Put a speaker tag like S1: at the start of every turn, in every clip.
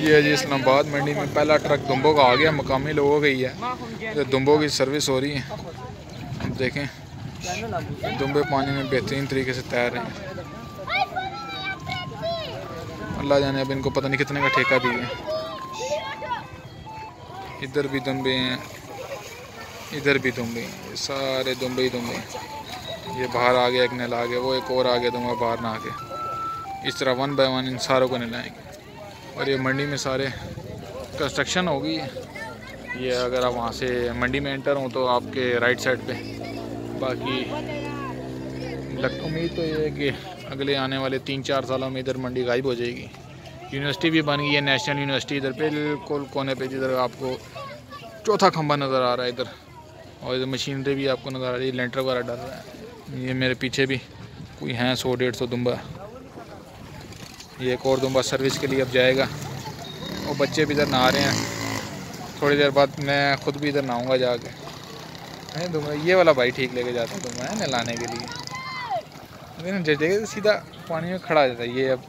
S1: ये है जी, इस्लामाबाद मंडी में पहला ट्रक दुम्बो का आ गया, मकामी लोगों का ही है। जो दुम्बो की सर्विस हो रही है। अब देखें दुम्बे पानी में बेहतरीन तरीके से तैर रहे हैं। अल्लाह जाने अब इनको पता नहीं कितने का ठेका है। इधर भी दुम्बे हैं, इधर भी दुम्बे हैं सारे दुम्बे ही दुम्बे ये बाहर आ गया, एक नला आ गया, वो एक और आ गया दुम्बा बाहर ना आ गया। इस तरह वन बाय वन इन सारों को नलाएँगे और ये मंडी में सारे कंस्ट्रक्शन हो गई है। ये अगर आप वहाँ से मंडी में एंटर हों तो आपके राइट साइड पे। बाकी लग उम्मीद तो ये है कि अगले आने वाले तीन चार सालों में इधर मंडी गायब हो जाएगी। यूनिवर्सिटी भी बन गई है नेशनल यूनिवर्सिटी इधर बिल्कुल कोने पे जिधर आपको चौथा खंबा नज़र आ रहा है इधर। और इधर मशीनरी भी आपको नज़र आ रही है लेंटर वगैरह डर रहा है। ये मेरे पीछे भी कोई हैं सौ डेढ़ सौ दुम्बा। ये एक और दुम्बा सर्विस के लिए अब जाएगा। और बच्चे भी इधर नहा रहे हैं। थोड़ी देर बाद मैं ख़ुद भी इधर नहाऊँगा जाके। नहीं दुम्बा ये वाला भाई ठीक लेके जाता है दुम्बा है नहलाने के लिए। लेकिन सीधा पानी में खड़ा जाता है। ये अब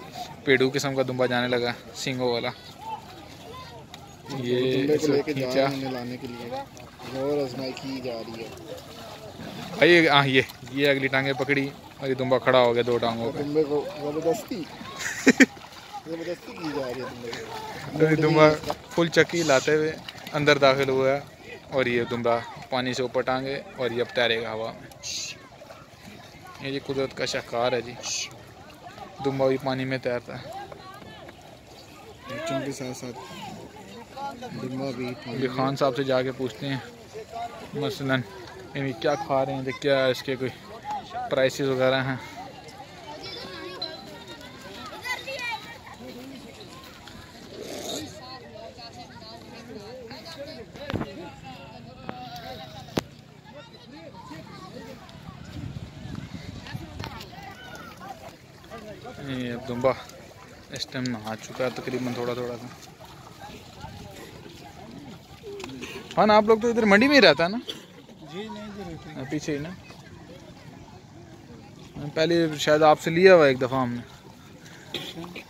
S1: पेड़ू किस्म का दुम्बा जाने लगा सिंगो वाला। ये खींचा।
S2: लाने के लिए। और आजमाई की जा रही है।
S1: भाई हाँ ये ये अगली टांगे पकड़ी और ये दुम्बा खड़ा हो गया दो टांगों पे।
S2: दुम्बे को ज़बरदस्ती ज़बरदस्ती की जा रही है
S1: तो दुम्बा फुल चक्की लाते हुए अंदर दाखिल हुआ और ये दुम्बा पानी से ऊपर टांगे और ये अब तैरेगा हवा। में ये जी कुदरत का शाहकार है जी। दुम्बा भी पानी में तैरता है।
S2: बच्चों के साथ साथ दुम्बा भी
S1: ये खान साहब से जाके पूछते हैं मसलन ये क्या खा रहे हैं तो क्या इसके कोई प्राइसेस वगैरह हैं? ये दुम्बा इस टाइम नहा चुका है तकरीबन थोड़ा थोड़ा सा। हाँ ना आप लोग तो इधर मंडी में ही रहता है ना?
S2: जी नहीं
S1: हाँ, पीछे ही ना। पहले शायद आपसे लिया हुआ एक दफ़ा हमने।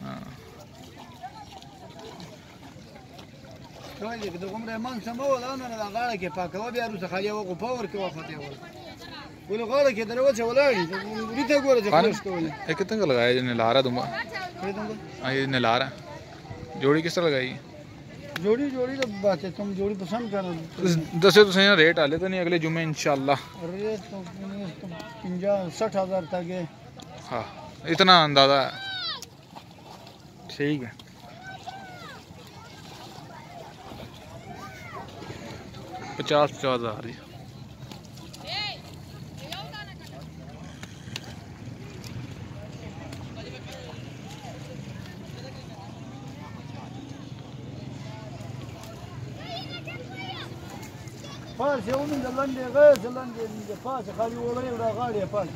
S1: हाँ।
S2: Oye, que te compre man samo wala na na gala ke pa बोलो गला के से बोला नहीं रीते गोरे से
S1: खान
S2: खोज को बोले
S1: ये कितने का लगाया जो नला रहा
S2: तुमको
S1: हाँ ये नला रहा जोड़ी किस तरह लगाई
S2: जोड़ी जोड़ी तो बात है तुम जोड़ी पसंद करो
S1: दसे तो सही रेट आले तो नहीं अगले जुमे इंशाल्लाह
S2: अरे तो पंजा साठ हज़ार तक है
S1: हाँ इतना अंदाज़ा ठीक है पचास पचास हज़ार जी
S2: पास है उन्हें जलन दे गए जलन दे पास खाली वो गए उड़ा गाड़ी पास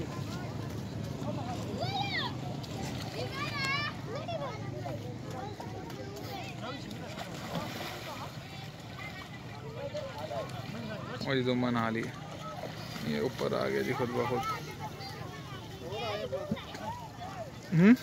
S1: और ये दो मना ली ये ऊपर आ गया जी खुद ब खुद हम्म